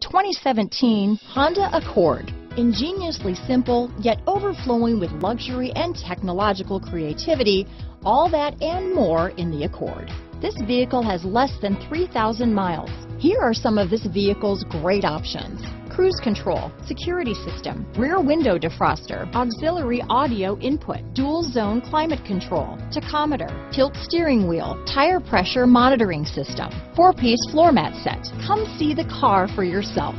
2017 Honda Accord. Ingeniously simple, yet overflowing with luxury and technological creativity, all that and more in the Accord. This vehicle has less than 3,000 miles. Here are some of this vehicle's great options. Cruise control, security system, rear window defroster, auxiliary audio input, dual zone climate control, tachometer, tilt steering wheel, tire pressure monitoring system, four piece floor mat set. Come see the car for yourself.